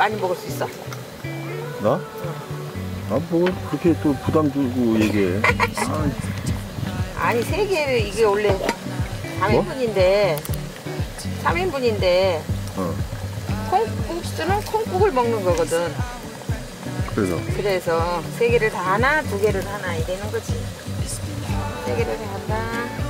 많이 먹을 수 있어. 나? 아, 뭐 그렇게 또 부담 주고 얘기해. 아, 아니 세 개 이게 원래 3인분인데 3인분인데 어. 콩국수는 콩국을 먹는 거거든. 그래서 그래서 세 개를 다 하나 두 개를 하나 이러는 거지. 세 개를 다 한다.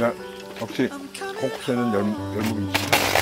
야 역시 콩쿠스에는 열 열무김치.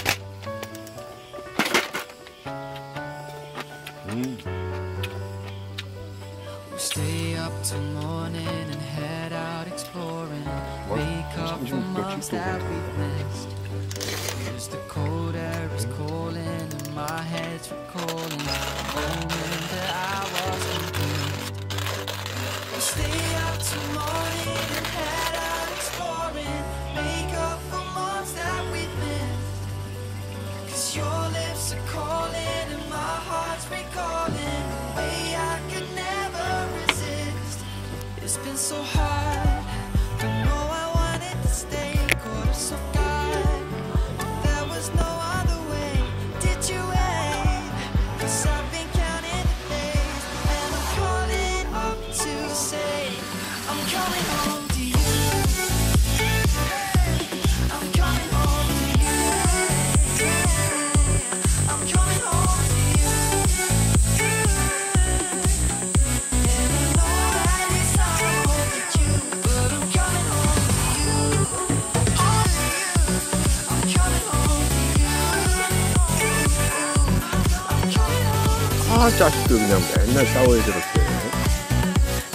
아 자식들 그냥 맨날 싸워야 저렇게.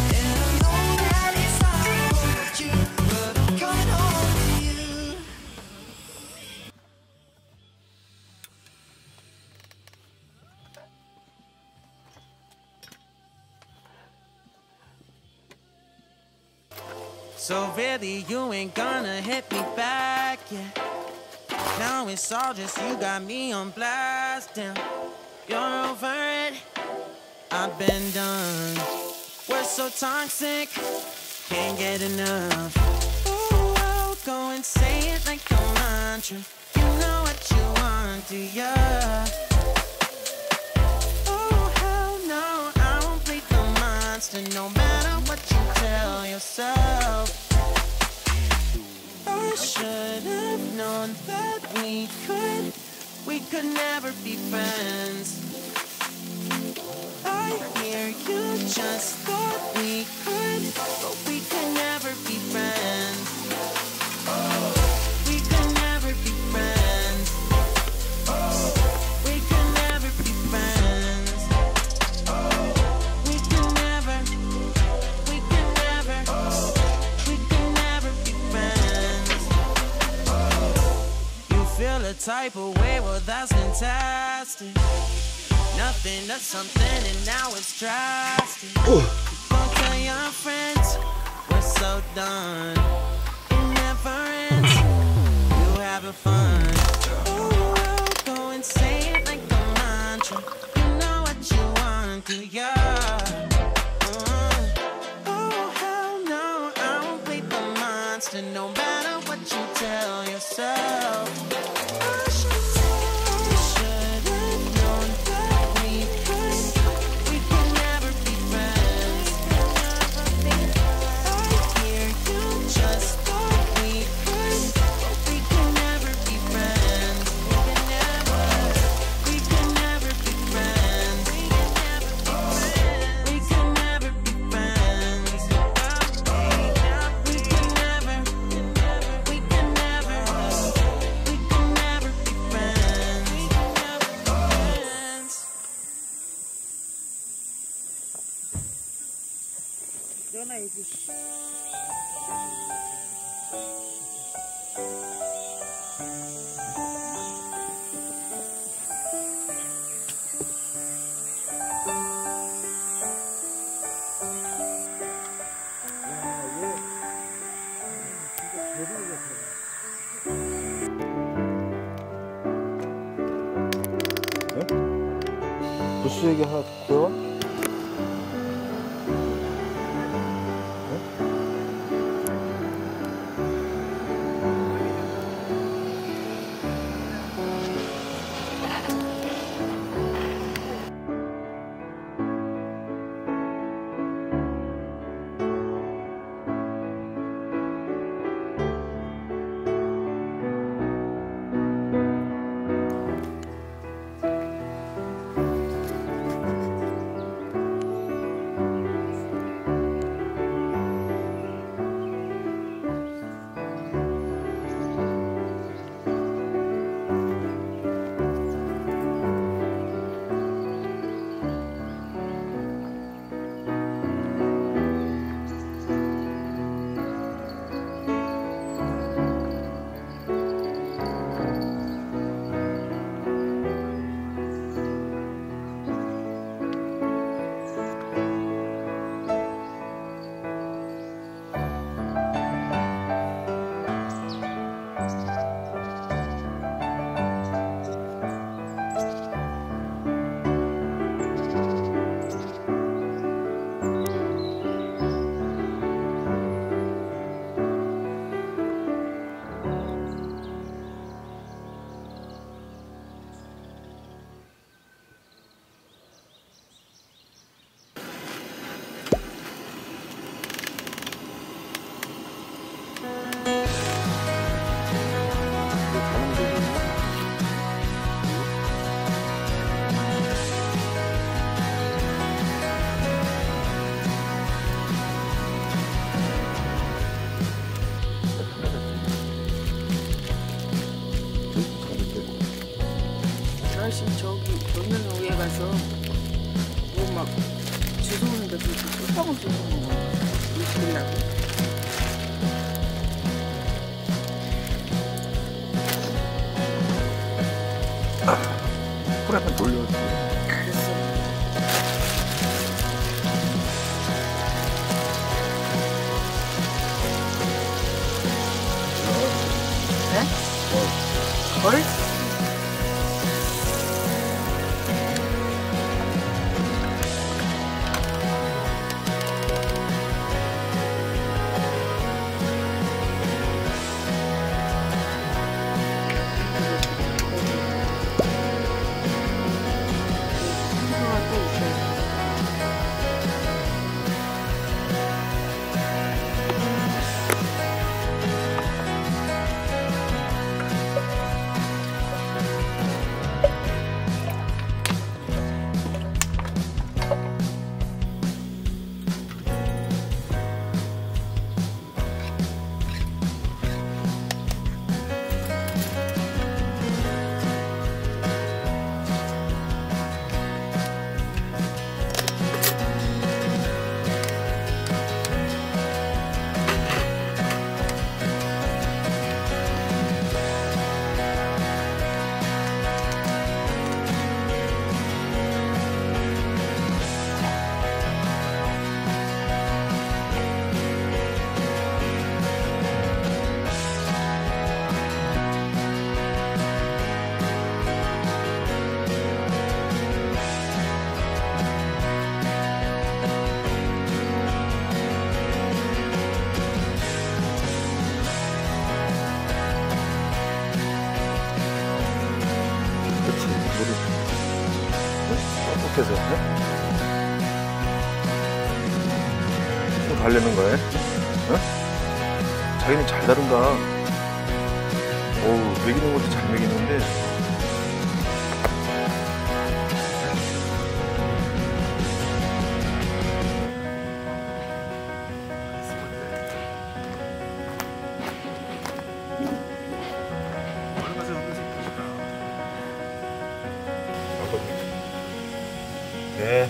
And I know that it's not wrong with you, but I'm coming home to you. So really, you ain't gonna hit me back, yeah. Now it's all just you got me on blast, damn. You're over I've been done. We're so toxic, can't get enough. Ooh, I'll go and say it like a mantra. You know what you want, do ya? Oh, hell no, I won't play the monster no matter what you tell yourself. I should have known that we could, we could never be friends. I you just thought we could, but we could never be friends. We could never be friends. We could never be friends. We could never, we could never, we could never be friends. You feel a type of way, well that's fantastic. Nothing to something and now it's drastic. Don't tell your friends we're so done. It never ends. You having fun? 那一句不是一个好的 가서 뭐막 죄송한데 그렇게 쫓아고 죄송한 거 이렇게 후라이팬 돌려주세요. 좀 달래는 거야? 어? 자기는 잘 다룬다. 어우, 먹이는 것도 잘 먹이는데. 네.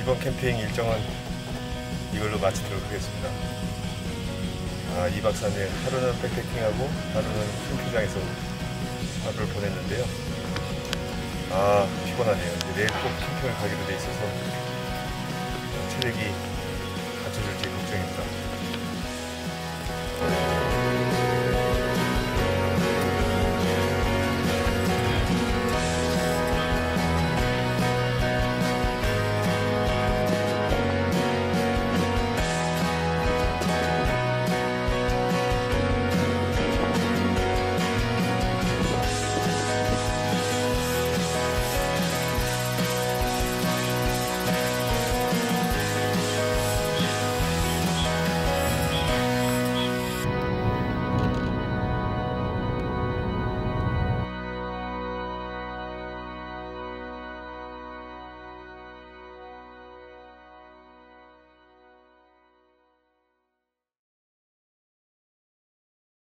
이번 캠페인 일정은 이걸로 마치도록 하겠습니다. 아, 2박 3일 하루는 백패킹하고 하루는 캠핑장에서 하루를 보냈는데요. 아, 피곤하네요. 내일 꼭 캠핑을 가기로 돼 있어서 체력이 갖춰질지 걱정입니다.